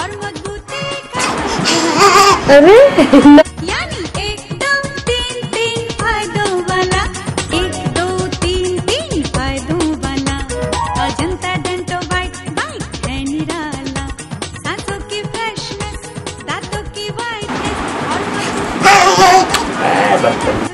और मजबूती अरे। यानी एक दो तीन तीन फायदों वाला एक दो तीन तीन फायदों वाला। अजंता डेंटो बाइट बाइट है निराला। सांसों की फ्रेशनेस दांतों की वाइटनेस और